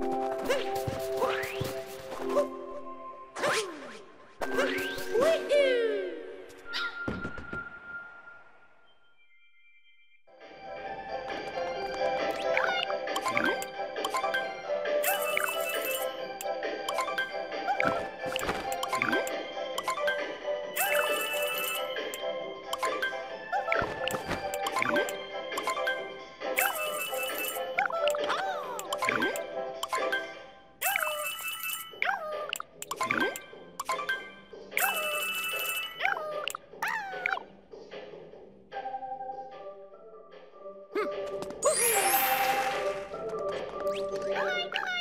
Huh? Давай, давай!